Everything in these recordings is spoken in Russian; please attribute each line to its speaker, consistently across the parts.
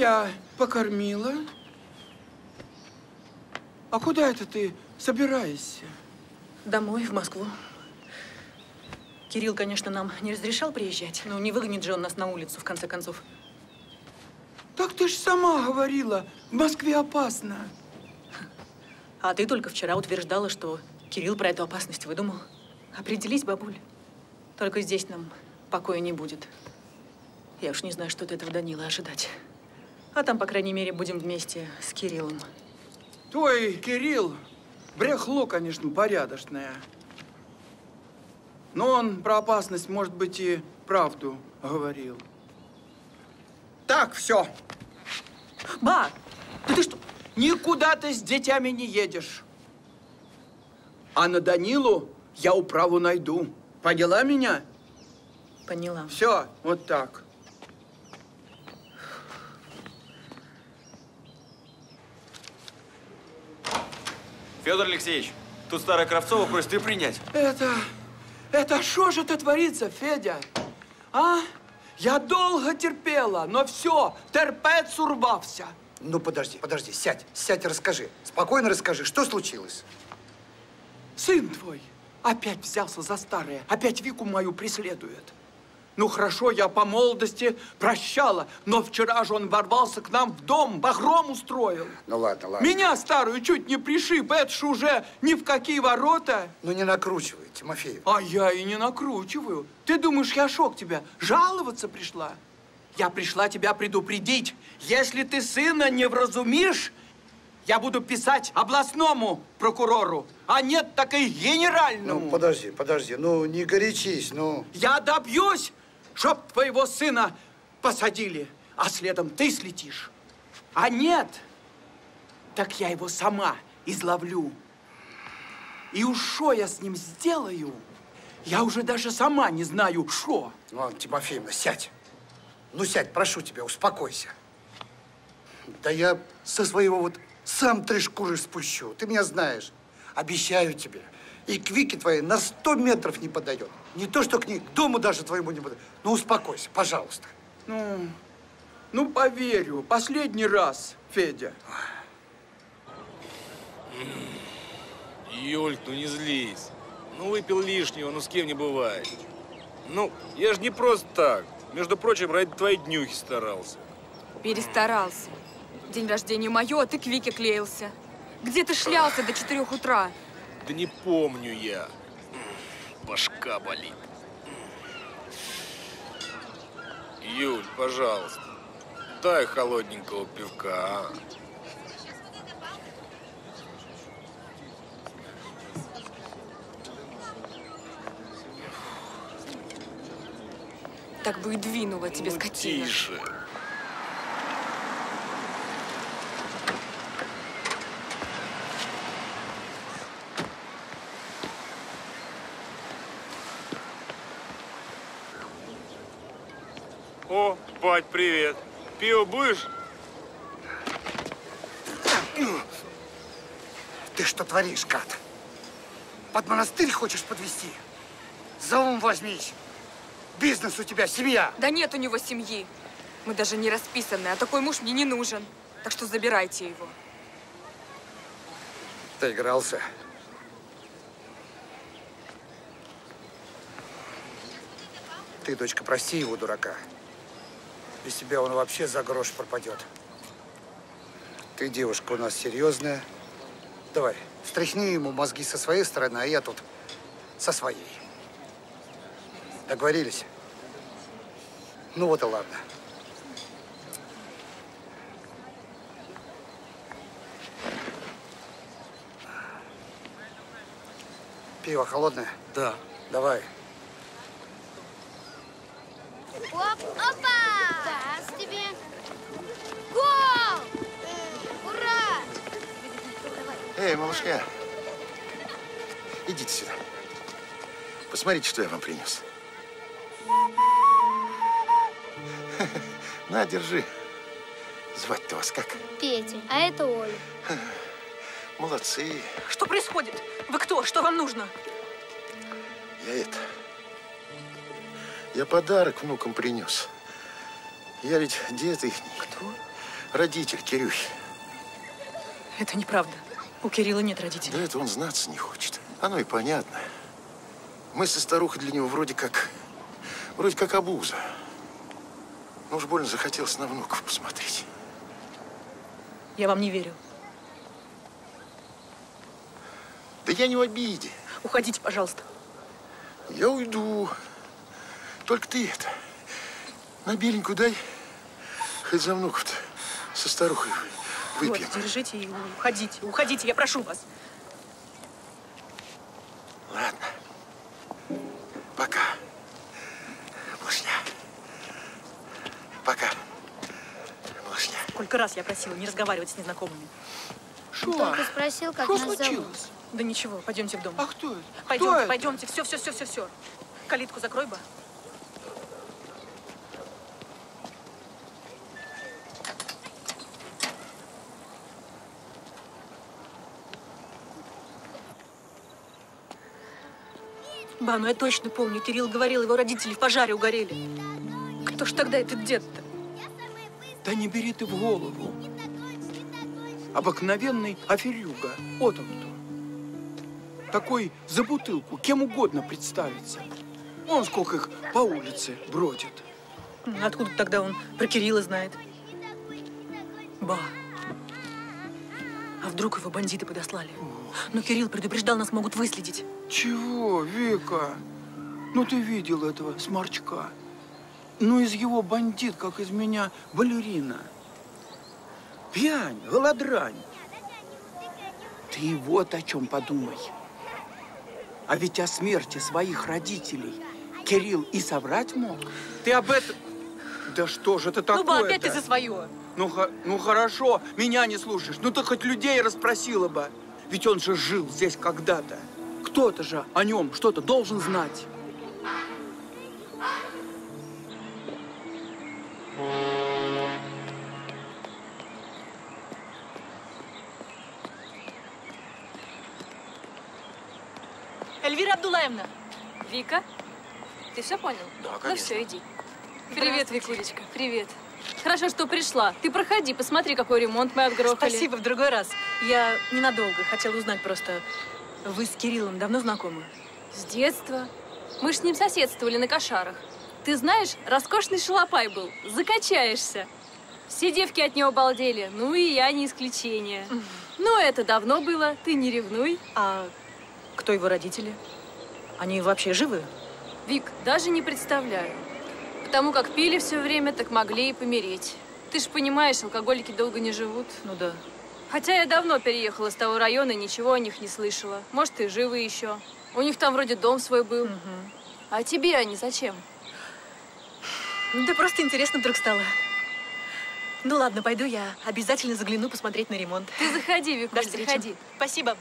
Speaker 1: Я покормила. А куда это ты собираешься?
Speaker 2: Домой, в Москву. Кирилл, конечно, нам не разрешал приезжать, но не выгонит же он нас на улицу, в конце концов.
Speaker 1: Так ты ж сама говорила, в Москве опасно.
Speaker 2: А ты только вчера утверждала, что Кирилл про эту опасность выдумал. Определись, бабуль. Только здесь нам покоя не будет. Я уж не знаю, что от этого Данила ожидать. А там, по крайней мере, будем вместе с Кириллом.
Speaker 1: Твой Кирилл, брехло, конечно, порядочное. Но он про опасность, может быть, и правду говорил. Так, все.
Speaker 2: Ба, да ты что?
Speaker 1: Никуда ты с детьми не едешь. А на Данилу я управу найду. Поняла меня?
Speaker 2: Поняла.
Speaker 1: Все, вот так.
Speaker 3: Федор Алексеевич, тут старая Кравцова просит ты принять.
Speaker 1: Это, это что же это творится, Федя? А? Я долго терпела, но все, терпец урвався.
Speaker 4: Ну, подожди, подожди, сядь, сядь и расскажи. Спокойно расскажи, что случилось?
Speaker 1: Сын твой опять взялся за старое, опять Вику мою преследует. Ну хорошо, я по молодости прощала, но вчера же он ворвался к нам в дом, багром устроил.
Speaker 4: Ну ладно, ладно.
Speaker 1: Меня старую чуть не пришиб, это ж уже ни в какие ворота.
Speaker 4: Ну не накручивай, Тимофеев.
Speaker 1: А я и не накручиваю. Ты думаешь, я шок тебя? Жаловаться пришла? Я пришла тебя предупредить. Если ты сына не вразумишь, я буду писать областному прокурору, а нет, так и генеральному.
Speaker 4: Ну, подожди, подожди, ну не горячись, ну.
Speaker 1: Я добьюсь, чтоб твоего сына посадили, а следом ты слетишь. А нет, так я его сама изловлю. И что я с ним сделаю, я уже даже сама не знаю, что.
Speaker 4: Ну, Тимофеевна, сядь. Ну, сядь, прошу тебя, успокойся. Да я со своего вот сам три шкуры спущу. Ты меня знаешь. Обещаю тебе. И к Вике твоей на сто метров не подойдет. Не то, что к ней, к дому даже твоему не подойдет. Ну, успокойся, пожалуйста.
Speaker 1: Ну, ну, поверю. Последний раз, Федя.
Speaker 5: Юль, ну не злись. Ну, выпил лишнего, ну с кем не бывает. Ну, я же не просто так. Между прочим, ради твоей днюхи старался.
Speaker 6: Перестарался. День рождения мое, а ты к Вике клеился. Где ты шлялся до четырех утра?
Speaker 5: Да не помню я. Башка болит. Юль, пожалуйста, дай холодненького пивка, а?
Speaker 6: Так бы и двинула тебе,
Speaker 5: ну,
Speaker 6: скотина.
Speaker 5: Тише. О, бать, привет. Пиво будешь?
Speaker 4: Ты что творишь, гад? Под монастырь хочешь подвести? За ум возьмись. Бизнес у тебя, семья.
Speaker 6: Да нет у него семьи. Мы даже не расписаны, а такой муж мне не нужен. Так что забирайте его.
Speaker 4: Ты игрался? Ты, дочка, прости его, дурака. Без тебя он вообще за грош пропадет. Ты девушка у нас серьезная. Давай, встряхни ему мозги со своей стороны, а я тут со своей. Договорились? Ну вот и ладно. Пиво холодное?
Speaker 5: Да.
Speaker 4: Давай.
Speaker 7: Оп, опа!
Speaker 8: Эй, малышка, идите сюда. Посмотрите, что я вам принес. На, держи. Звать-то вас как?
Speaker 7: Петя, а это Оля.
Speaker 8: Молодцы.
Speaker 2: Что происходит? Вы кто? Что вам нужно?
Speaker 8: Я это... Я подарок внукам принес. Я ведь дед их.
Speaker 2: Кто?
Speaker 8: Родитель Кирюхи.
Speaker 2: Это неправда. У Кирилла нет родителей.
Speaker 8: Да это он знаться не хочет. Оно и понятно. Мы со старухой для него вроде как... Вроде как обуза. Ну уж больно захотелось на внуков посмотреть.
Speaker 2: Я вам не верю.
Speaker 8: Да я не в обиде.
Speaker 2: Уходите, пожалуйста.
Speaker 8: Я уйду. Только ты это, на беленькую дай. Хоть за внуков-то со старухой выпьем.
Speaker 2: Вот, держите и уходите. Уходите, я прошу вас.
Speaker 8: Ладно. Пока. Малышня. Пока. Малышня.
Speaker 2: Сколько раз я просила не разговаривать с незнакомыми.
Speaker 1: Что?
Speaker 7: Только спросил, как
Speaker 1: Что
Speaker 7: нас зовут.
Speaker 1: случилось?
Speaker 2: Да ничего, пойдемте в дом.
Speaker 1: А кто это? Кто
Speaker 2: Пойдемте,
Speaker 1: это?
Speaker 2: пойдемте. Все, все, все, все, все. Калитку закрой бы. Ба, ну я точно помню, Кирилл говорил, его родители в пожаре угорели. Кто ж тогда этот дед-то?
Speaker 1: Да не бери ты в голову. Обыкновенный аферюга. Вот он кто. Такой за бутылку кем угодно представится. Он сколько их по улице бродит.
Speaker 2: Откуда тогда он про Кирилла знает? Ба. А вдруг его бандиты подослали? Но Кирилл предупреждал, нас могут выследить.
Speaker 1: Чего, Вика? Ну ты видел этого сморчка. Ну из его бандит, как из меня балерина. Пьянь, голодрань. Ты вот о чем подумай. А ведь о смерти своих родителей Кирилл и соврать мог. Ты об этом... Да что же это такое
Speaker 2: Ну, ба, опять ты за свое.
Speaker 1: Ну, ну хорошо, меня не слушаешь. Ну ты хоть людей расспросила бы. Ведь он же жил здесь когда-то. Кто-то же о нем что-то должен знать.
Speaker 2: Эльвира Абдулаевна.
Speaker 6: Вика, ты все понял?
Speaker 3: Да,
Speaker 6: Ну
Speaker 3: конечно.
Speaker 6: все, иди. Привет, Викулечка, привет. Хорошо, что пришла. Ты проходи, посмотри, какой ремонт мы отгрохали.
Speaker 2: Спасибо, в другой раз. Я ненадолго хотела узнать просто, вы с Кириллом давно знакомы?
Speaker 6: С детства. Мы ж с ним соседствовали на кошарах. Ты знаешь, роскошный шалопай был. Закачаешься. Все девки от него балдели. Ну и я не исключение. Ну, это давно было. Ты не ревнуй.
Speaker 2: А кто его родители? Они вообще живы?
Speaker 6: Вик, даже не представляю. Потому как пили все время, так могли и помереть. Ты ж понимаешь, алкоголики долго не живут.
Speaker 2: Ну да.
Speaker 6: Хотя я давно переехала с того района и ничего о них не слышала. Может, и живы еще. У них там вроде дом свой был. А тебе они зачем?
Speaker 2: Ну, Да просто интересно вдруг стало. Ну ладно, пойду я. Обязательно загляну посмотреть на ремонт.
Speaker 6: Ты заходи,
Speaker 2: До
Speaker 6: Викуль,
Speaker 2: встречи.
Speaker 6: заходи.
Speaker 2: Спасибо.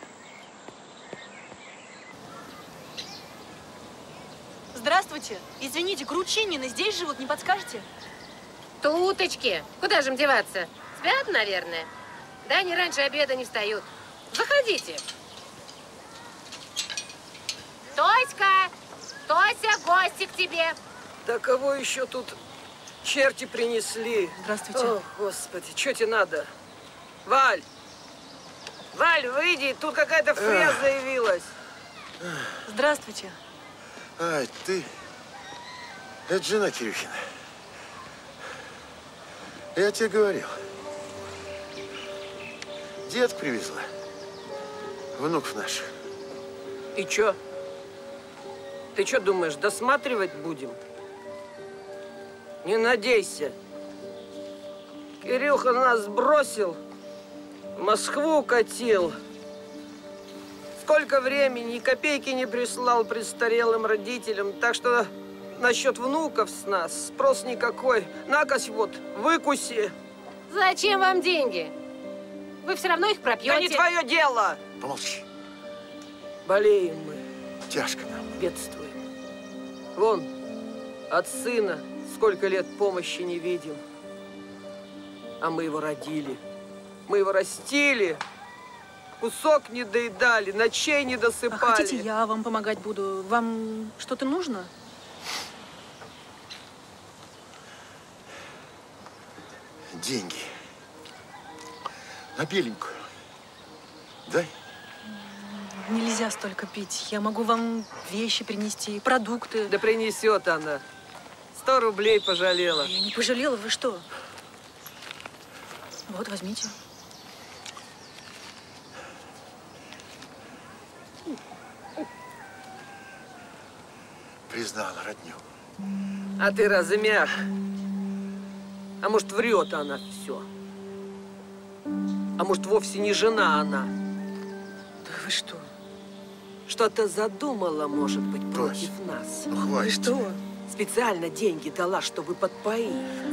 Speaker 2: Здравствуйте. Извините, Кручинины здесь живут, не подскажете?
Speaker 9: Туточки. Куда же им деваться? Спят, наверное. Да они раньше обеда не встают. Заходите. Тоська! Тося, гости к тебе.
Speaker 10: Да кого еще тут черти принесли?
Speaker 2: Здравствуйте.
Speaker 10: О, господи, что тебе надо? Валь! Валь, выйди, тут какая-то фреза явилась.
Speaker 2: Здравствуйте.
Speaker 8: Ай, ты... Это жена Кирюхина. Я тебе говорил. Дед привезла. Внуков наших.
Speaker 10: И чё? Ты что думаешь, досматривать будем? Не надейся. Кирюха нас бросил, в Москву укатил. Сколько времени, ни копейки не прислал престарелым родителям. Так что насчет внуков с нас спрос никакой. Накось вот, выкуси.
Speaker 9: Зачем вам деньги? Вы все равно их пропьете.
Speaker 10: Да не твое дело.
Speaker 8: Помолчи.
Speaker 10: Болеем мы,
Speaker 8: Тяжко нам.
Speaker 10: бедствуем. Вон, от сына сколько лет помощи не видим. А мы его родили. Мы его растили. Кусок не доедали, ночей не
Speaker 2: А
Speaker 10: досыпали.
Speaker 2: хотите, я вам помогать буду? Вам что-то нужно?
Speaker 8: деньги. На беленькую. Дай.
Speaker 2: Нельзя столько пить. Я могу вам вещи принести, продукты.
Speaker 10: Да принесет она. Сто рублей пожалела.
Speaker 2: Я не пожалела, вы что? Вот, возьмите.
Speaker 8: Признала родню.
Speaker 10: А ты размяк. А может, врет она все. А может, вовсе не жена она.
Speaker 2: Да вы что?
Speaker 10: Что-то задумала, может быть, против
Speaker 8: Тось,
Speaker 10: нас.
Speaker 8: Ну,
Speaker 2: Вы
Speaker 8: хватит.
Speaker 2: что?
Speaker 10: Специально деньги дала, чтобы подпоить.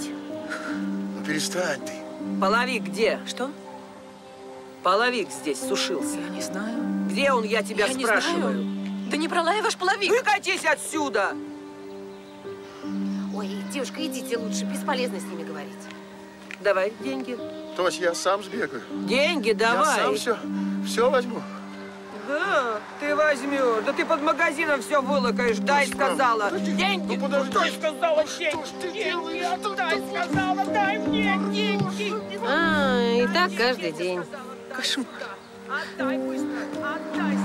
Speaker 8: Ну, перестань ты.
Speaker 10: Половик где?
Speaker 2: Что?
Speaker 10: Половик здесь сушился.
Speaker 2: Я не знаю.
Speaker 10: Где он, я тебя
Speaker 2: я не
Speaker 10: спрашиваю?
Speaker 2: знаю. Да не брала я ваш половик.
Speaker 10: Выкатись отсюда!
Speaker 9: Ой, девушка, идите лучше, бесполезно с ними говорить.
Speaker 10: Давай деньги.
Speaker 8: Тось, я сам сбегаю.
Speaker 10: Деньги давай.
Speaker 8: Я сам все, все возьму.
Speaker 10: Да, ты возьмешь. Да ты под магазином все вылокаешь. Дай, сказала. Деньги.
Speaker 8: Ну, подожди.
Speaker 10: Дай, сказала, деньги. Деньги. Дай, сказала, дай мне деньги.
Speaker 9: А, и так каждый день.
Speaker 2: Кошмар.
Speaker 10: Отдай быстро. Отдай,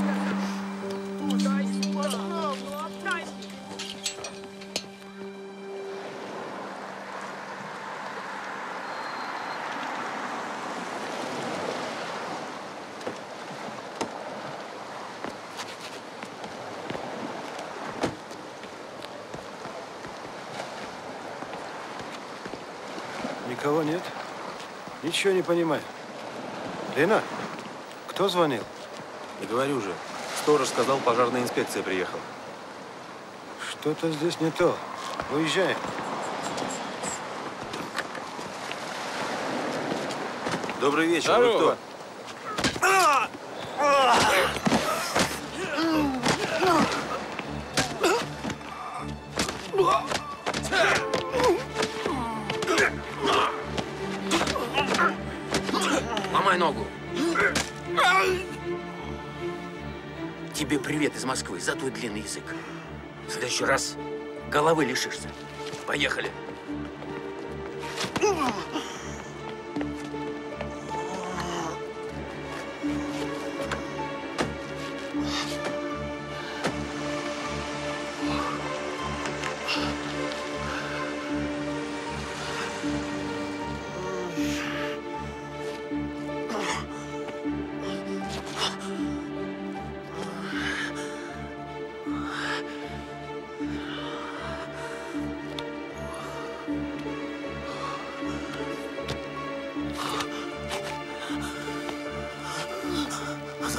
Speaker 11: Никого нет? Ничего не понимаю. Лена, кто звонил?
Speaker 12: Не говорю же. Сторож сказал, пожарная инспекция приехала.
Speaker 11: Что-то здесь не то. Уезжаем.
Speaker 12: Добрый вечер. Вы кто?
Speaker 13: Тебе привет из Москвы за твой длинный язык. В следующий раз головы лишишься. Поехали.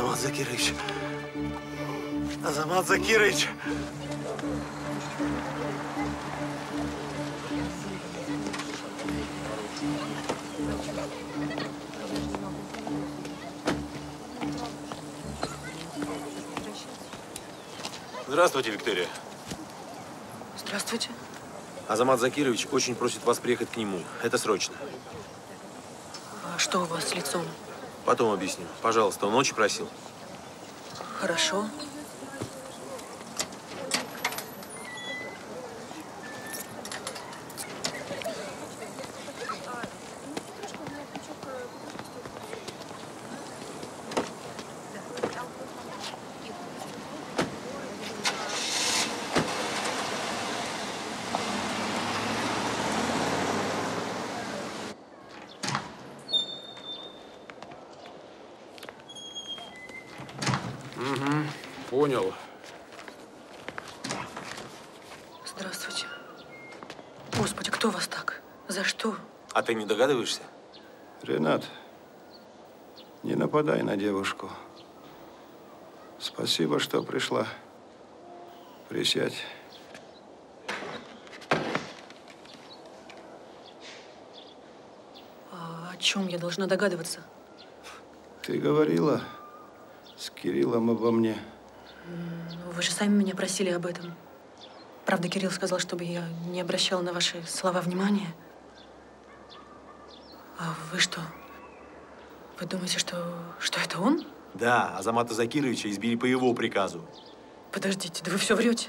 Speaker 8: Азамат Закирович. Азамат Закирович.
Speaker 12: Здравствуйте, Виктория.
Speaker 2: Здравствуйте.
Speaker 12: Азамат Закирович очень просит вас приехать к нему. Это срочно.
Speaker 2: А что у вас с лицом?
Speaker 12: Потом объясню. Пожалуйста, он очень просил.
Speaker 2: Хорошо.
Speaker 14: Угу, понял.
Speaker 2: Здравствуйте. Господи, кто вас так? За что?
Speaker 12: А ты не догадываешься?
Speaker 11: Ренат, не нападай на девушку. Спасибо, что пришла. Присядь.
Speaker 2: А о чем я должна догадываться?
Speaker 11: Ты говорила с Кириллом обо мне.
Speaker 2: Ну, Вы же сами меня просили об этом. Правда, Кирилл сказал, чтобы я не обращала на ваши слова внимания. А вы что? Вы думаете, что, что это он?
Speaker 12: Да, Азамата Закировича избили по его приказу.
Speaker 2: Подождите, да вы все врете.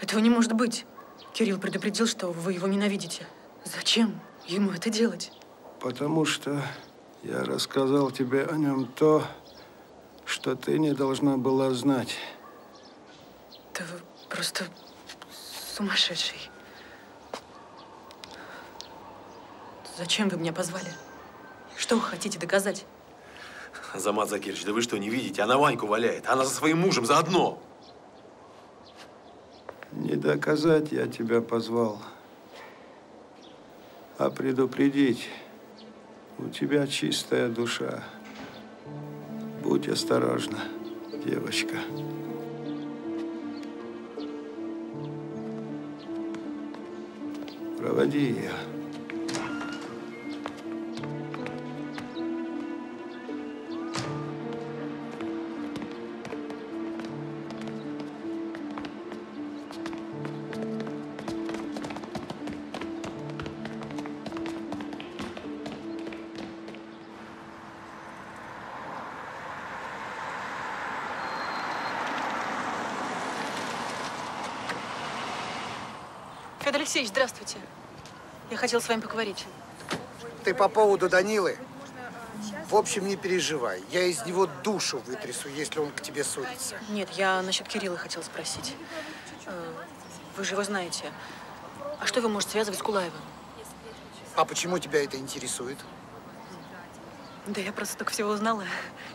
Speaker 2: Этого не может быть. Кирилл предупредил, что вы его ненавидите. Зачем ему это делать?
Speaker 11: Потому что я рассказал тебе о нем то, что ты не должна была знать.
Speaker 2: Да вы просто сумасшедший. Зачем вы меня позвали? Что вы хотите доказать?
Speaker 12: Азамат Закирович, да вы что, не видите? Она Ваньку валяет. Она за своим мужем заодно.
Speaker 11: Не доказать я тебя позвал, а предупредить. У тебя чистая душа. Будь осторожна, девочка. Проводи ее.
Speaker 2: Федор Алексеевич, здравствуйте. Я хотела с вами поговорить.
Speaker 4: Ты по поводу Данилы? В общем, не переживай. Я из него душу вытрясу, если он к тебе судится.
Speaker 2: Нет, я насчет Кирилла хотела спросить. Э, Вы же его знаете. А что его может связывать с Кулаевым?
Speaker 4: А почему тебя это интересует?
Speaker 2: Да я просто только всего узнала.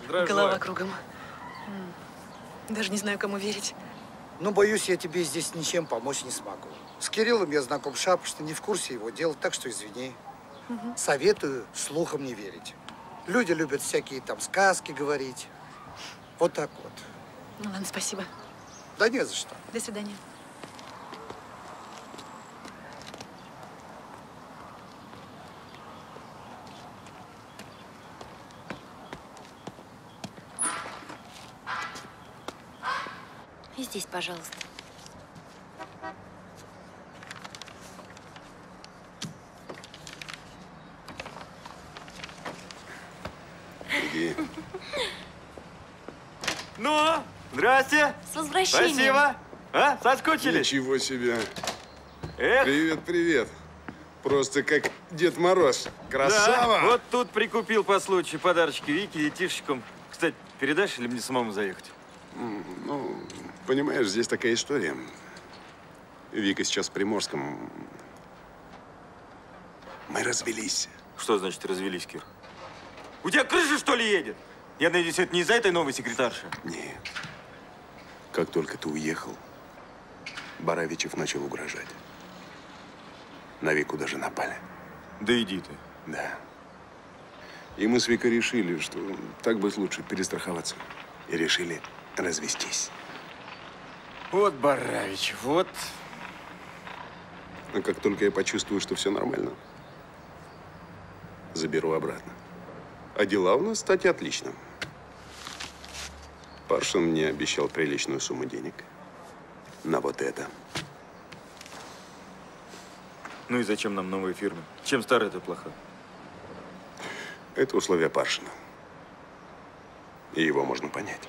Speaker 4: Здравия
Speaker 2: Голова
Speaker 4: желаю.
Speaker 2: кругом. Даже не знаю, кому верить.
Speaker 4: Ну, боюсь, я тебе здесь ничем помочь не смогу. С Кириллом я знаком шапочно, не в курсе его дел, так что извини.
Speaker 2: Мгм.
Speaker 4: Советую слухам не верить. Люди любят всякие там сказки говорить. Вот так вот.
Speaker 2: Ну ладно, спасибо.
Speaker 4: Да не за что.
Speaker 2: До свидания.
Speaker 15: Здесь, пожалуйста.
Speaker 16: Иди.
Speaker 3: Ну, здрасте.
Speaker 15: С возвращением.
Speaker 3: Спасибо. А, соскучились?
Speaker 16: Ничего себе.
Speaker 3: Эх.
Speaker 16: Привет, привет. Просто как Дед Мороз. Красава.
Speaker 3: Да, вот тут прикупил по случаю подарочки Вике и Тишечкам. Кстати, передашь или мне самому заехать?
Speaker 16: Ну, понимаешь, здесь такая история. Вика сейчас в Приморском. Мы развелись.
Speaker 3: Что значит развелись, Кир? У тебя крыша, что ли, едет? Я надеюсь, это не из-за этой новой секретарши?
Speaker 16: Нет. Как только ты уехал, Баравичев начал угрожать. На Вику даже напали.
Speaker 3: Да иди ты.
Speaker 16: Да. И мы с Викой решили, что так будет лучше перестраховаться. И решили развестись.
Speaker 3: Вот Баравич, вот.
Speaker 16: Но как только я почувствую, что все нормально, заберу обратно. А дела у нас, кстати, отлично. Паршин мне обещал приличную сумму денег. На вот это.
Speaker 3: Ну и зачем нам новые фирмы? Чем старая-то плоха?
Speaker 16: Это условия Паршина. И его можно понять.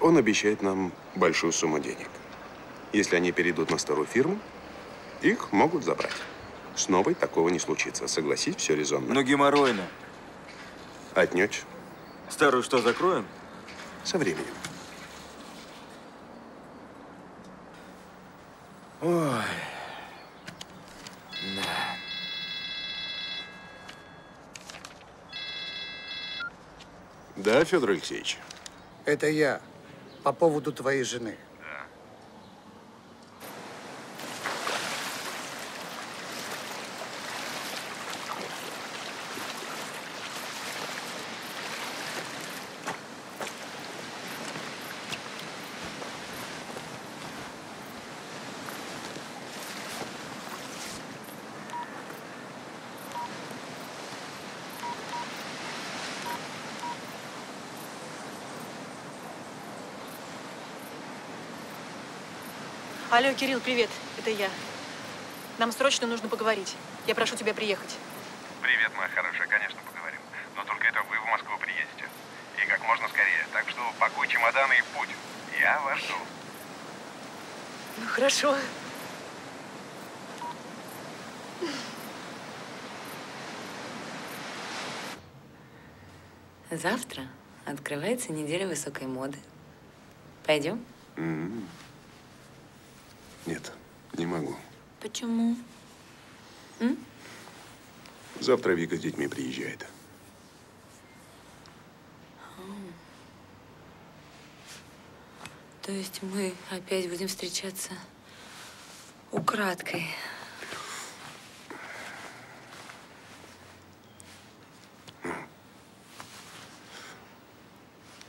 Speaker 16: Он обещает нам большую сумму денег. Если они перейдут на старую фирму, их могут забрать. С новой такого не случится. Согласись, все резонно.
Speaker 3: Ну, геморройно.
Speaker 16: Отнюдь.
Speaker 3: Старую что, закроем?
Speaker 16: Со временем.
Speaker 3: Ой. Да.
Speaker 16: Да, Федор Алексеевич?
Speaker 4: Это я. По поводу твоей жены.
Speaker 2: Алло, Кирилл, привет. Это я. Нам срочно нужно поговорить. Я прошу тебя приехать.
Speaker 17: Привет, моя хорошая. Конечно, поговорим. Но только это вы в Москву приедете. И как можно скорее. Так что пакуй чемоданы и путь. Я вас жду.
Speaker 2: Ну, хорошо.
Speaker 15: Завтра открывается неделя высокой моды. Пойдем?
Speaker 16: Mm -hmm. Нет, не могу.
Speaker 15: Почему?
Speaker 16: Завтра Вика с детьми приезжает.
Speaker 15: То есть мы опять будем встречаться украдкой.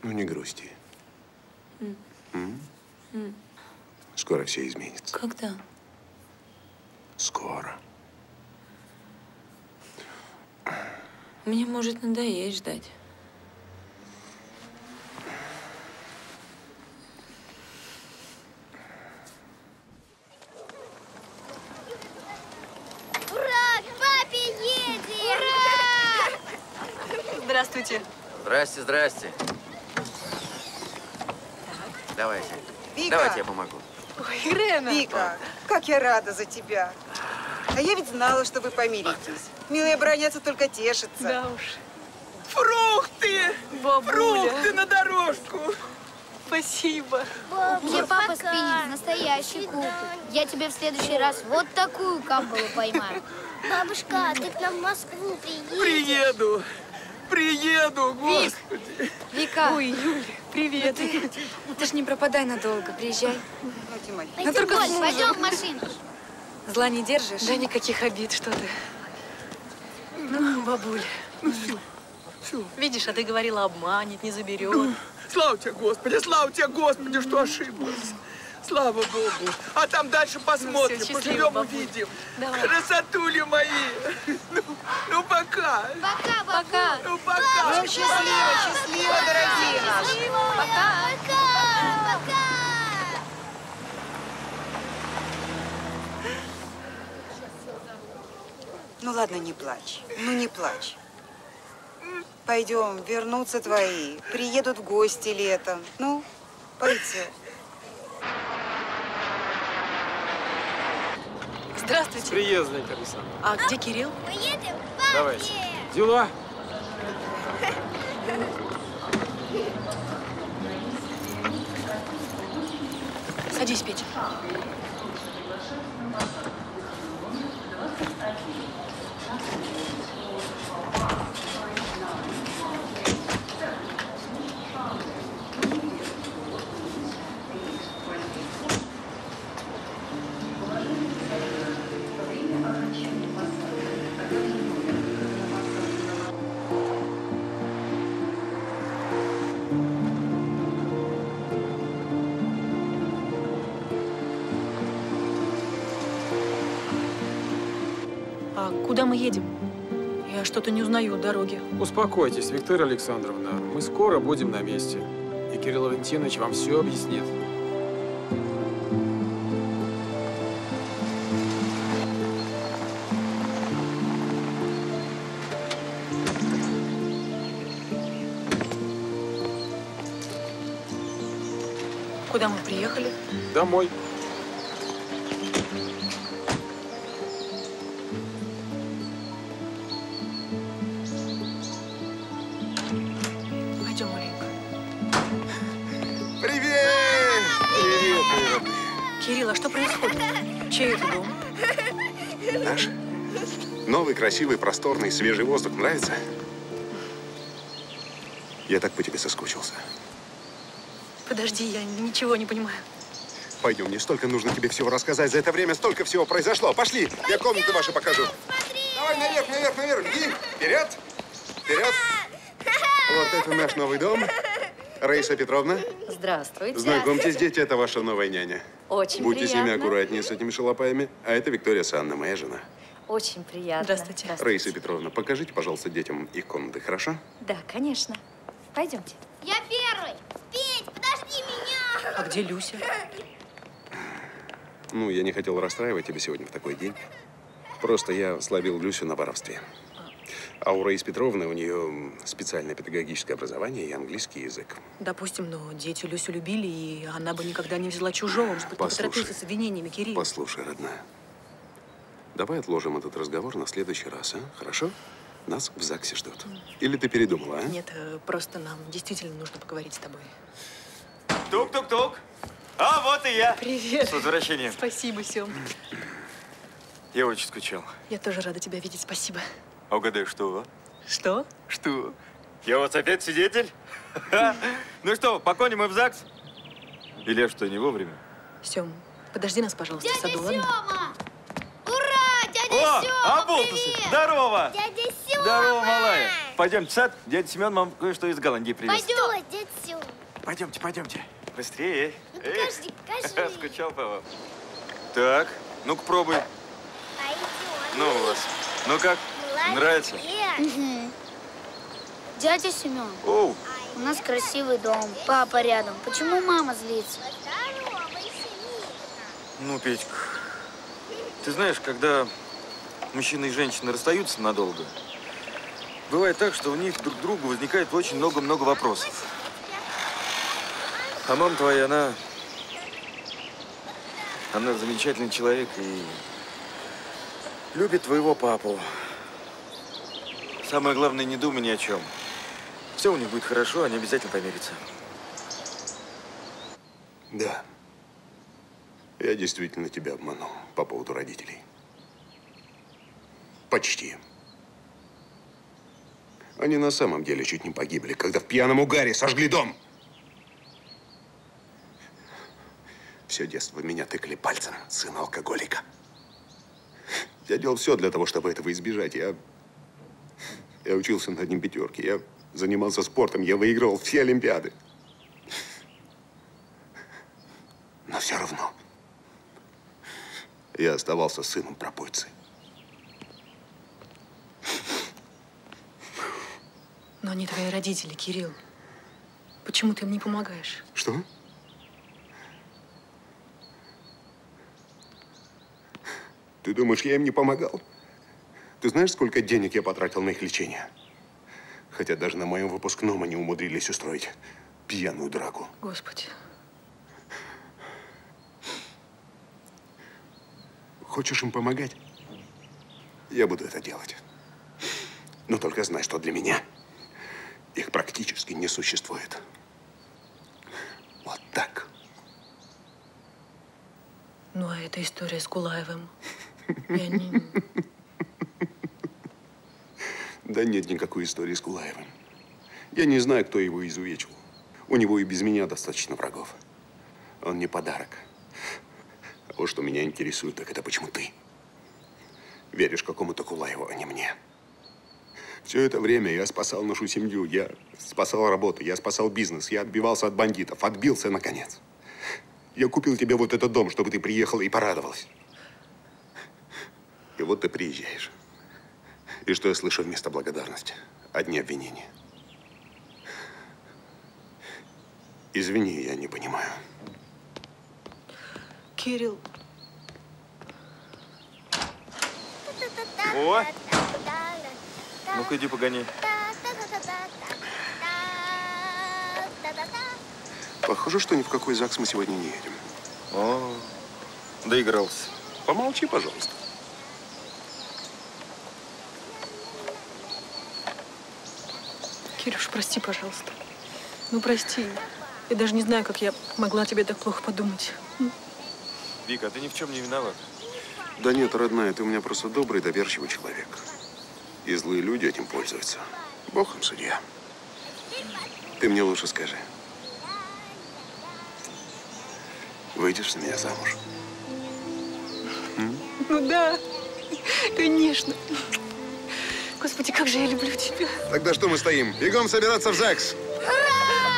Speaker 16: Ну, не грусти.
Speaker 15: М.
Speaker 16: Скоро все изменится.
Speaker 15: Когда?
Speaker 16: Скоро.
Speaker 15: Мне может надоесть ждать.
Speaker 7: Ура! К папе едем! Ура!
Speaker 2: Здравствуйте.
Speaker 13: Здрасте, здрасте. Давайте.
Speaker 18: Вика!
Speaker 13: Давайте я помогу.
Speaker 2: Ой, Ирена.
Speaker 18: Вика, как я рада за тебя. А я ведь знала, что вы помиритесь. Милые бронятся, только тешатся.
Speaker 2: Да уж.
Speaker 1: Фрукты!
Speaker 2: Бабуля.
Speaker 1: Фрукты на дорожку!
Speaker 2: Спасибо.
Speaker 7: Мне папа спиннинг настоящий купит. Я тебе в следующий раз вот такую камбалу поймаю. Бабушка, ты к нам в Москву приедешь?
Speaker 1: Приеду! Приеду, господи!
Speaker 15: Вика!
Speaker 2: Ой, Юля, привет.
Speaker 15: Ты, ты ж не пропадай надолго, приезжай.
Speaker 18: Ну.
Speaker 7: Пойдем,
Speaker 15: только
Speaker 7: Коль,
Speaker 15: с мужем.
Speaker 7: пойдем в машину.
Speaker 15: Зла не держишь?
Speaker 2: Да никаких обид, что ты. Ну, бабуль.
Speaker 1: Ну все, все.
Speaker 2: Видишь, а ты говорила, обманет, не заберет.
Speaker 1: Слава тебе, Господи, слава тебе, Господи, что ошиблась. Слава Богу. А там дальше посмотрим,
Speaker 2: Ну, счастливо,
Speaker 1: поживем,
Speaker 2: бабуль.
Speaker 1: увидим.
Speaker 2: Давай.
Speaker 1: Красотули мои. Ну, ну пока.
Speaker 7: Пока, пока.
Speaker 1: Ну пока.
Speaker 18: Ну, счастливо, счастливо, дорогие наши.
Speaker 7: Пока. Пока. Пока.
Speaker 18: Ну ладно, не плачь. Ну не плачь. Пойдем, вернутся твои. Приедут в гости летом. Ну, пойдем.
Speaker 2: Здравствуйте.
Speaker 14: Приездный, Александр.
Speaker 2: А где Кирилл?
Speaker 7: Поедем
Speaker 14: Давайте. Дела?
Speaker 2: Садись, Петя. А куда мы едем? Я что-то не узнаю дороги.
Speaker 14: Успокойтесь, Виктория Александровна. Мы скоро будем на месте. И Кирилл Валентинович вам все объяснит.
Speaker 2: Куда мы приехали?
Speaker 14: Домой.
Speaker 16: Красивый, просторный, свежий воздух нравится? Я так по тебе соскучился.
Speaker 2: Подожди, я ничего не понимаю.
Speaker 16: Пойдем, мне столько нужно тебе всего рассказать. За это время столько всего произошло. Пошли, я комнаты ваши покажу. Давай наверх, наверх, наверх. Иди. Вперед. Вперед. Вот это наш новый дом. Раиса Петровна,
Speaker 15: Здравствуйте.
Speaker 16: знакомьтесь, дети, это ваша новая няня.
Speaker 15: Очень
Speaker 16: Будьте с ними
Speaker 15: приятно.
Speaker 16: аккуратнее, с этими шалопаями. А это Виктория Санна, моя жена.
Speaker 15: Очень приятно. Здравствуйте.
Speaker 16: Раиса Петровна, покажите, пожалуйста, детям их комнаты, хорошо?
Speaker 15: Да, конечно. Пойдемте.
Speaker 7: Я первый. Петь, подожди меня.
Speaker 2: А где Люся?
Speaker 16: Ну, я не хотел расстраивать тебя сегодня в такой день. Просто я словил Люсю на воровстве. А у Раисы Петровны у нее специальное педагогическое образование и английский язык.
Speaker 2: Допустим, но дети Люсю любили, и она бы никогда не взяла чужого. Может быть,
Speaker 16: Послушай.
Speaker 2: с обвинениями, Кирилл.
Speaker 16: Послушай, родная, давай отложим этот разговор на следующий раз, а? Хорошо? Нас в ЗАГСе ждут. Или ты передумала, а?
Speaker 2: Нет, э, просто нам действительно нужно поговорить с тобой.
Speaker 3: Тук-тук-тук. А, вот и я.
Speaker 2: Привет.
Speaker 3: С возвращением.
Speaker 2: Спасибо, Сем.
Speaker 3: Я очень скучал.
Speaker 2: Я тоже рада тебя видеть, спасибо.
Speaker 3: А угадай, что?
Speaker 2: Что?
Speaker 3: Что? Я вот опять свидетель? Ну что, по мы в ЗАГС? Или я что, не вовремя?
Speaker 2: Сем, подожди нас, пожалуйста, в саду, ладно?
Speaker 3: О,
Speaker 7: привет!
Speaker 3: здорово!
Speaker 7: Дядя Сёма!
Speaker 3: Здорово, малая. Пойдемте в сад. Дядя Семен вам кое-что из Голландии привез.
Speaker 7: Пойдем, дядя Сёма.
Speaker 3: Пойдемте, пойдемте. Быстрее.
Speaker 7: Ну, покажи, покажи.
Speaker 3: Скучал по вам. Так, ну-ка пробуй. Ну у вас. Ну как? Нравится?
Speaker 7: Мгм. Дядя Семен,
Speaker 3: Оу,
Speaker 7: у нас красивый дом, папа рядом. Почему мама злится?
Speaker 3: ну, Петька, ты знаешь, когда мужчина и женщина расстаются надолго, бывает так, что у них друг к другу возникает очень много-много вопросов. А мама твоя, она... Она замечательный человек и любит твоего папу. Самое главное, не думай ни о чем. Все у них будет хорошо, они обязательно помирятся.
Speaker 16: Да. Я действительно тебя обманул по поводу родителей. Почти. Они на самом деле чуть не погибли, когда в пьяном угаре сожгли дом. Все детство меня тыкали пальцем, сына алкоголика. Я делал все для того, чтобы этого избежать. Я, я учился на одним пятерке, я занимался спортом, я выигрывал все Олимпиады. Но все равно я оставался сыном пропойцы.
Speaker 2: Но они твои родители, Кирилл. Почему ты им не помогаешь?
Speaker 16: Что? Ты думаешь, я им не помогал? Ты знаешь, сколько денег я потратил на их лечение? Хотя даже на моем выпускном они умудрились устроить пьяную драку.
Speaker 2: Господи.
Speaker 16: Хочешь им помогать? Я буду это делать. Но только знай, что для меня их практически не существует. Вот так.
Speaker 2: Ну, а эта история с Кулаевым? Я не...
Speaker 16: Да нет никакой истории с Кулаевым. Я не знаю, кто его изувечил. У него и без меня достаточно врагов. Он не подарок. А вот что меня интересует, так это почему ты веришь какому-то Кулаеву, а не мне. Все это время я спасал нашу семью, я спасал работу, я спасал бизнес, я отбивался от бандитов, отбился наконец. Я купил тебе вот этот дом, чтобы ты приехала и порадовалась. И вот ты приезжаешь. И что я слышу вместо благодарности? Одни обвинения. Извини, я не понимаю.
Speaker 2: Кирилл,
Speaker 3: О! Ну-ка иди погони.
Speaker 16: Похоже, что ни в какой ЗАГС мы сегодня не едем.
Speaker 3: О, доигрался.
Speaker 16: Помолчи, пожалуйста.
Speaker 2: Кирюш, прости, пожалуйста. Ну, прости. Я даже не знаю, как я могла тебе так плохо подумать.
Speaker 3: Вика, ты ни в чем не виноват.
Speaker 16: Да нет, родная, ты у меня просто добрый, доверчивый человек. И злые люди этим пользуются. Бог им судья. Ты мне лучше скажи. Выйдешь за меня замуж?
Speaker 2: Ну да, конечно. Господи, как же я люблю тебя.
Speaker 16: Тогда что мы стоим? Бегом собираться в ЗАГС.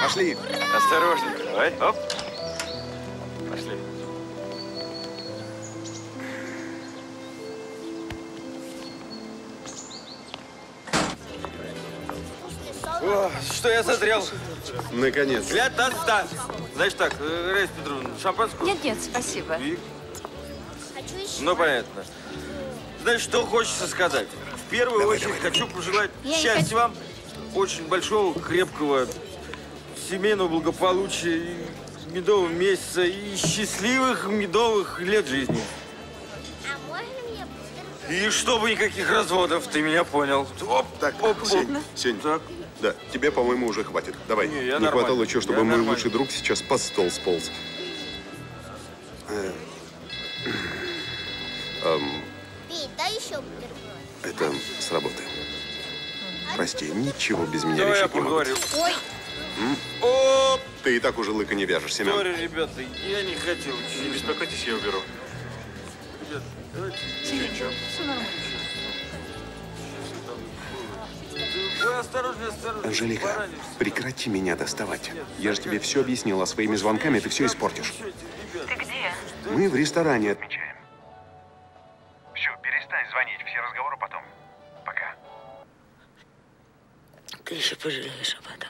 Speaker 16: Пошли.
Speaker 3: Осторожненько, давай. Оп. Что я созрел?
Speaker 16: Наконец.
Speaker 3: Для тоста. Значит так, э, Раиса Петровна, шампанского?
Speaker 15: Нет-нет, спасибо.
Speaker 3: И? Ну, понятно. Значит, что хочется сказать? В первую очередь хочу пожелать
Speaker 15: Я
Speaker 3: счастья вам, очень большого, крепкого, семейного благополучия, и медового месяца и счастливых медовых лет жизни. И чтобы никаких разводов, ты меня понял. Оп,
Speaker 16: Так,
Speaker 3: оп,
Speaker 16: Сень,
Speaker 3: оп.
Speaker 16: Сень. Да, тебе, по-моему, уже хватит. Давай.
Speaker 3: Не, я
Speaker 16: Не
Speaker 3: нормально.
Speaker 16: хватало еще, чтобы
Speaker 3: Я
Speaker 16: мой
Speaker 3: нормально.
Speaker 16: лучший друг сейчас под стол сполз. Эм,
Speaker 7: Петь, дай еще бутерброд.
Speaker 16: это с работы. Прости, ничего без меня
Speaker 3: Давай я
Speaker 16: решить не могу.
Speaker 3: поговорю.
Speaker 7: Ой?
Speaker 16: О, ты и так уже лыка не вяжешь, Семен.
Speaker 3: Сори, ребята, я не хотел.
Speaker 19: Не беспокойтесь, я уберу.
Speaker 3: Ребят, давайте.
Speaker 2: Ничего, все нормально.
Speaker 16: Анжелика, прекрати меня доставать. Я же тебе все объяснила. Своими звонками ты все испортишь.
Speaker 3: Ты
Speaker 20: где?
Speaker 16: Мы в ресторане.
Speaker 21: Отмечаем. Все, перестань звонить. Все разговоры потом. Пока.
Speaker 20: Ты еще пожалеешь об этом.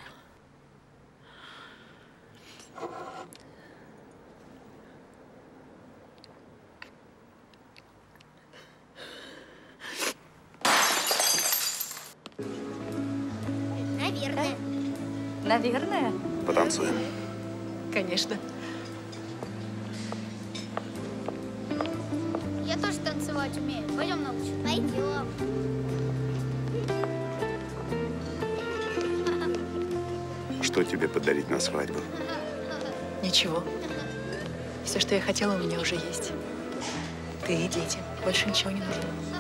Speaker 7: Наверное.
Speaker 16: Потанцуем.
Speaker 2: Конечно.
Speaker 7: Я тоже танцевать умею. Пойдем научу. Пойдем.
Speaker 16: Что тебе подарить на свадьбу?
Speaker 2: Ничего. Все, что я хотела, у меня уже есть. Ты и дети. Больше ничего не нужно.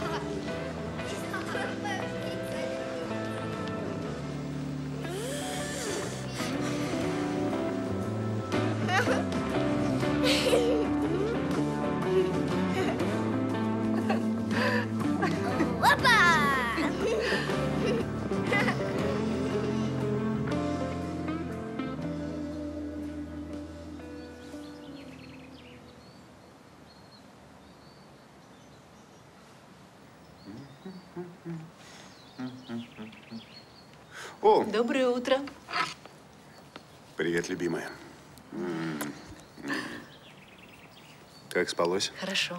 Speaker 16: О,
Speaker 2: Доброе утро.
Speaker 16: привет, любимая. Как спалось?
Speaker 2: Хорошо.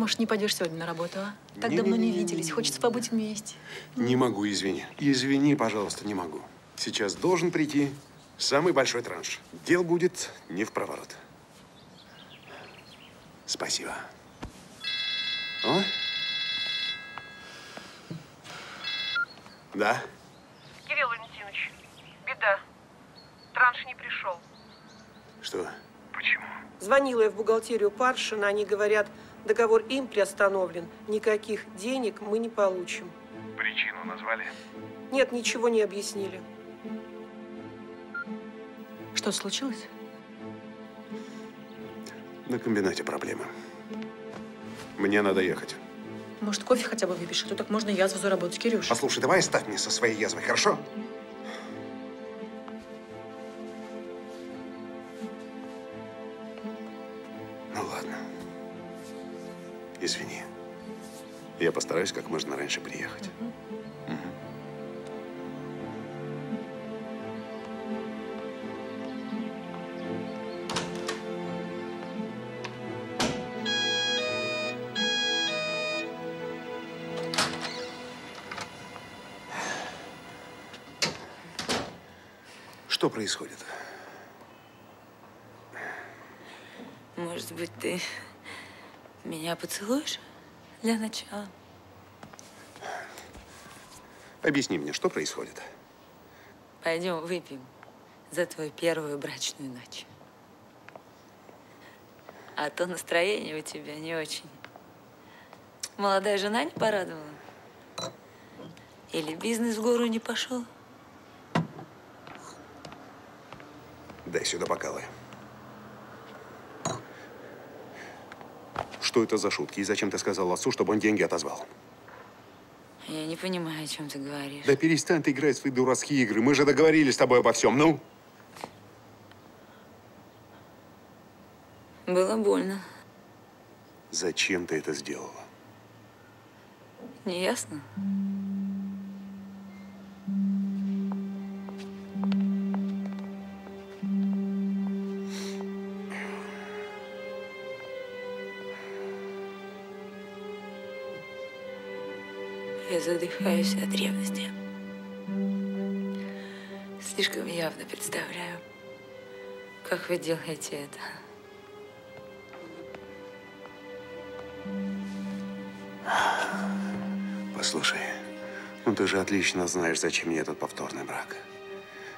Speaker 2: Может, не пойдешь сегодня на работу, а? Так
Speaker 16: Не-не-не-не-не.
Speaker 2: давно не виделись. Хочется побыть вместе.
Speaker 16: Не могу, извини. Извини, пожалуйста, не могу. Сейчас должен прийти самый большой транш. Дел будет не в проворот. Спасибо. О? Да?
Speaker 17: Кирилл Валентинович, беда. Транш не пришел.
Speaker 16: Что?
Speaker 21: Почему?
Speaker 17: Звонила я в бухгалтерию Паршина, они говорят, договор им приостановлен, никаких денег мы не получим.
Speaker 21: Причину назвали?
Speaker 17: Нет, ничего не объяснили.
Speaker 2: Что случилось?
Speaker 16: На комбинате проблемы. Мне надо ехать.
Speaker 2: Может, кофе хотя бы выпьешь, а то так можно язву заработать, Кирюш.
Speaker 16: Послушай, давай оставь мне со своей язвой, хорошо? Ну ладно. Извини. Я постараюсь как можно раньше приехать. Что происходит?
Speaker 20: Может быть, ты меня поцелуешь для начала?
Speaker 16: Объясни мне, что происходит?
Speaker 20: Пойдем выпьем за твою первую брачную ночь. А то настроение у тебя не очень. Молодая жена не порадовала? Или бизнес в гору не пошел?
Speaker 16: Дай сюда бокалы. Что это за шутки? И зачем ты сказал отцу, чтобы он деньги отозвал?
Speaker 20: Я не понимаю, о чем ты говоришь.
Speaker 16: Да перестань ты играть в свои дурацкие игры. Мы же договорились с тобой обо всем. Ну?
Speaker 20: Было больно.
Speaker 16: Зачем ты это сделала?
Speaker 20: Не ясно? Я задыхаюсь от ревности. Слишком явно представляю, как вы делаете это.
Speaker 16: Послушай, ну ты же отлично знаешь, зачем мне этот повторный брак.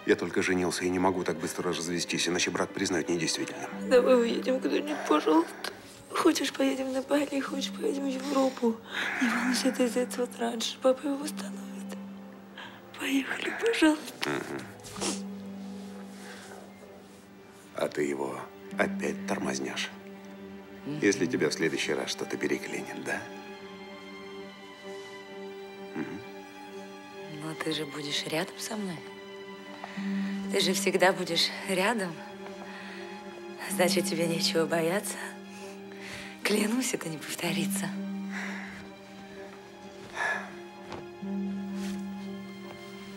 Speaker 16: Я только женился и не могу так быстро развестись, иначе брак признают недействительным.
Speaker 20: Давай уедем куда-нибудь, пожалуйста. Хочешь, поедем на Бали, хочешь, поедем в Европу. Не волнуйся, ты из этого раньше. Папа его восстановит. Поехали, пожалуйста.
Speaker 16: А ты его опять тормознешь. Если тебя в следующий раз что-то переклинит, да?
Speaker 20: Но ты же будешь рядом со мной. Ты же всегда будешь рядом. Значит, тебе нечего бояться. Клянусь, это не повторится.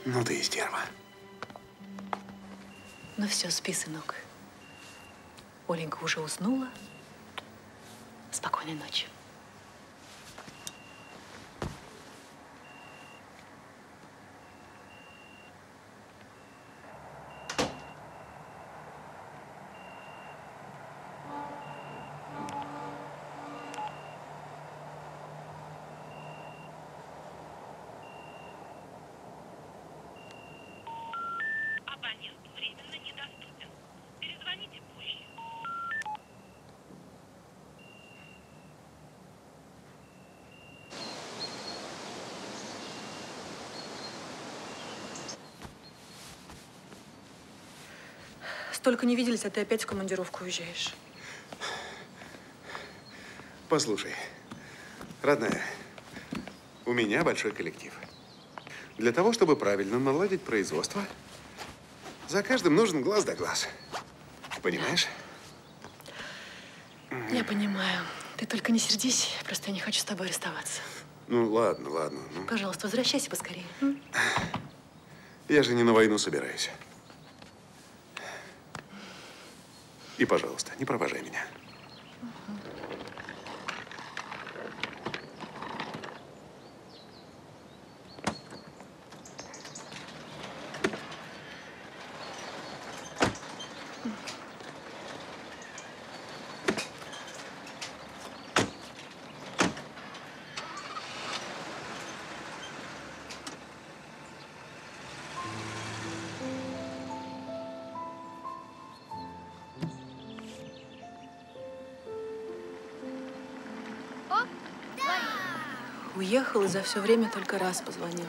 Speaker 16: Ну ты и стерва.
Speaker 2: Ну все, спи, сынок. Оленька уже уснула. Спокойной ночи. Столько не виделись, а ты опять в командировку уезжаешь.
Speaker 16: Послушай, родная, у меня большой коллектив. Для того, чтобы правильно наладить производство, за каждым нужен глаз да глаз. Понимаешь?
Speaker 2: Я понимаю. Ты только не сердись, просто я не хочу с тобой расставаться.
Speaker 16: Ну, ладно, ладно. ну.
Speaker 2: Пожалуйста, возвращайся поскорее.
Speaker 16: Я же не на войну собираюсь. И, пожалуйста, не провожай меня.
Speaker 2: Уехал и за все время только раз позвонил.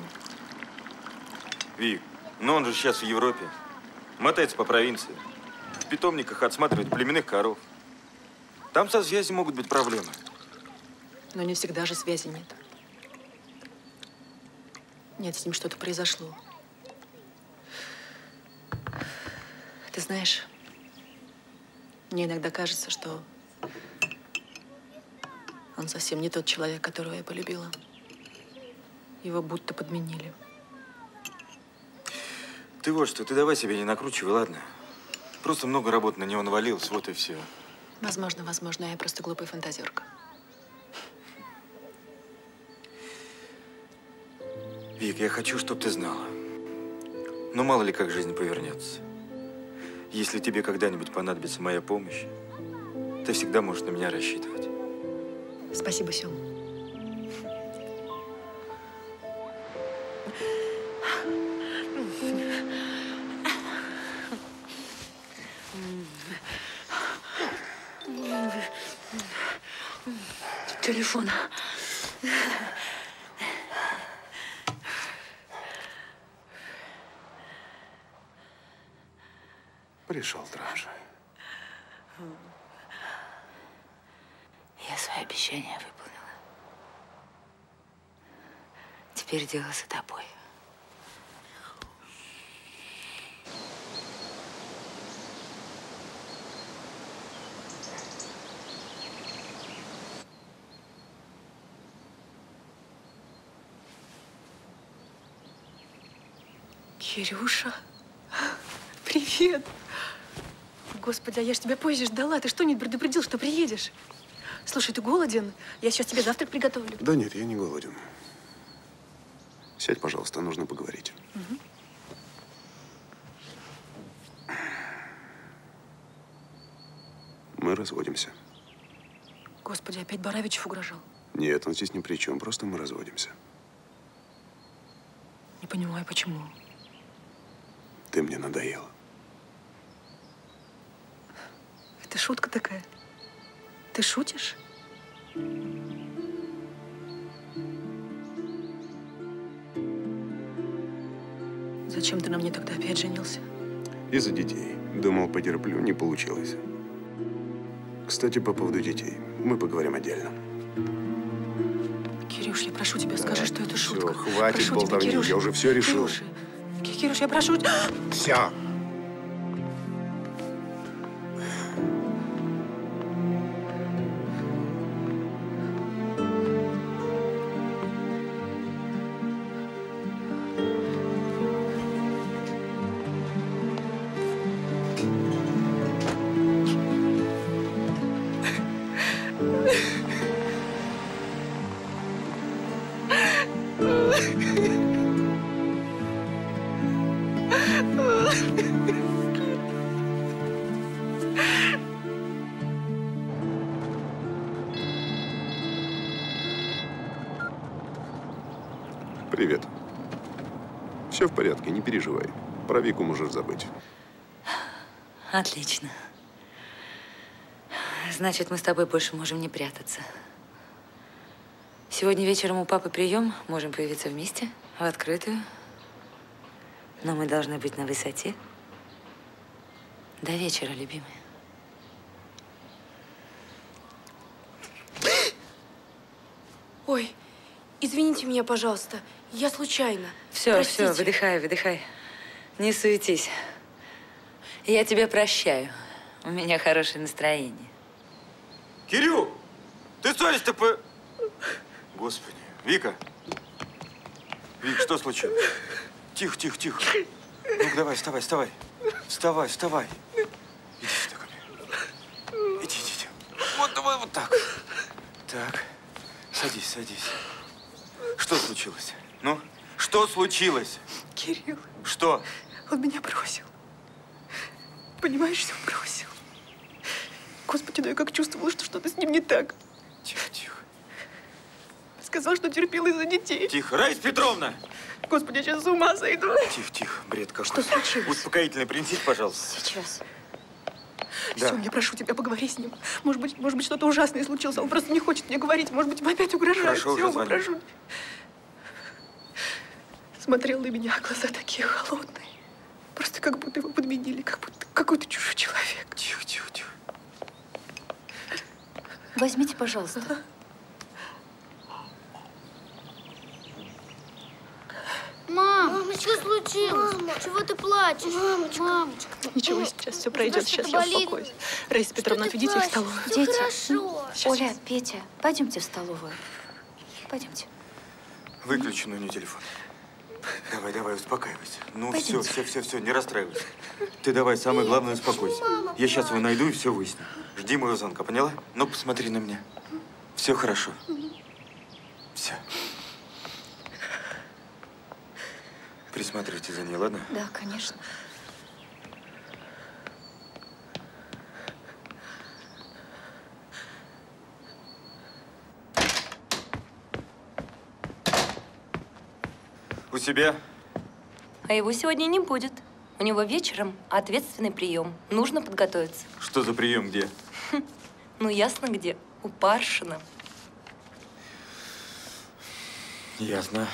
Speaker 3: Вик, ну он же сейчас в Европе. Мотается по провинции. В питомниках отсматривает племенных коров. Там со связью могут быть проблемы.
Speaker 2: Но не всегда же связи нет. Нет, с ним что-то произошло. Ты знаешь, мне иногда кажется, что он совсем не тот человек, которого я полюбила. Его будто подменили.
Speaker 3: Ты вот что, ты давай себе не накручивай, ладно? Просто много работы на него навалилось, вот и все.
Speaker 2: Возможно, возможно, я просто глупая фантазерка.
Speaker 3: Вик, я хочу, чтобы ты знала. Но мало ли как жизнь повернется. Если тебе когда-нибудь понадобится моя помощь, ты всегда можешь на меня рассчитывать.
Speaker 2: Спасибо, Сем.
Speaker 20: Телефон.
Speaker 16: Пришел Траша.
Speaker 20: Обещания выполнила. Теперь дело за тобой.
Speaker 2: Кирюша, привет. Господи, а я ж тебя позже ждала. Ты что, не предупредил, что приедешь? Слушай, ты голоден? Я сейчас тебе завтрак приготовлю.
Speaker 16: Да нет, я не голоден. Сядь, пожалуйста, нужно поговорить.
Speaker 2: Мгм.
Speaker 16: Мы разводимся.
Speaker 2: Господи, опять Баравичев угрожал.
Speaker 16: Нет, он здесь ни при чем, просто мы разводимся.
Speaker 2: Не понимаю, почему.
Speaker 16: Ты мне надоела.
Speaker 2: Это шутка такая. Ты шутишь? Зачем ты на мне тогда опять женился?
Speaker 16: Из-за детей. Думал, потерплю, не получилось. Кстати, по поводу детей. Мы поговорим отдельно.
Speaker 2: Кирюш, я прошу тебя, скажи, что это шутка.
Speaker 16: Все, хватит
Speaker 2: прошу
Speaker 16: болтовни.
Speaker 2: Тебя, Кирюш.
Speaker 16: Я уже все решил.
Speaker 2: Кирюш, Ки- Кирюш, я прошу тебя.
Speaker 16: Все.
Speaker 20: Отлично. Значит, мы с тобой больше можем не прятаться. Сегодня вечером у папы прием. Можем появиться вместе, в открытую. Но мы должны быть на высоте. До вечера, любимая.
Speaker 22: Ой, извините меня, пожалуйста. Я случайно.
Speaker 20: Все,
Speaker 22: Простите.
Speaker 20: все, выдыхай, выдыхай. Не суетись. Я тебя прощаю. У меня хорошее настроение.
Speaker 3: Кирю, ты совесть-то по... Господи, Вика. Вик, что случилось? Тихо, тихо, тихо. ну давай, вставай, вставай. Вставай, вставай. Иди сюда ко мне. Иди, иди, иди. Вот, давай вот так. Так. Садись, садись. Что случилось? Ну, что случилось?
Speaker 2: Кирилл,
Speaker 3: Что?
Speaker 2: он меня бросил. Понимаешь, он бросил? Господи, ну я как чувствовала, что что-то с ним не так.
Speaker 3: Тихо, тихо.
Speaker 2: Сказал, что терпел из-за детей.
Speaker 3: Тихо, Раиса Петровна!
Speaker 2: Господи, я сейчас с ума сойду.
Speaker 3: Тихо, тихо, бред какой.
Speaker 2: Что случилось?
Speaker 3: Успокоительный принесите, пожалуйста.
Speaker 2: Сейчас.
Speaker 3: Да.
Speaker 2: Все, я прошу тебя, поговори с ним. Может быть, может быть, что-то ужасное случилось. Он просто не хочет мне говорить. Может быть, ему опять угрожает.
Speaker 3: Хорошо, уже
Speaker 2: Всё,
Speaker 3: звоню.
Speaker 2: прошу. Смотрел на меня, а глаза такие холодные. Просто как будто его подменили, как будто какой-то чужой человек.
Speaker 3: Тихо, тихо, тихо.
Speaker 15: Возьмите, пожалуйста.
Speaker 7: Мам, что случилось? Чего ты плачешь? Мамочка. Мамочка.
Speaker 2: Ничего, сейчас все пройдет. Сейчас я
Speaker 7: болит?
Speaker 2: успокоюсь. Раиса Петровна, отведите их в
Speaker 7: плачешь?
Speaker 2: столовую.
Speaker 7: Всё
Speaker 15: Дети.
Speaker 7: хорошо.
Speaker 15: Оля, Петя, пойдемте в столовую. Пойдемте.
Speaker 3: Выключи ну не телефон. Давай, давай, успокаивайся. Ну все,
Speaker 15: Пойдемте.
Speaker 3: все, все, все, не расстраивайся. Ты давай, самое главное, успокойся. Я сейчас его найду и все выясню. Жди моего звонка, поняла? Ну, посмотри на меня. Все хорошо. Все. Присматривайте за ней, ладно?
Speaker 15: Да, конечно.
Speaker 3: У себя?
Speaker 23: А его сегодня не будет. У него вечером ответственный прием. Нужно подготовиться.
Speaker 3: Что за прием где?
Speaker 23: Ну, ясно где. У Паршина.
Speaker 3: Ясно.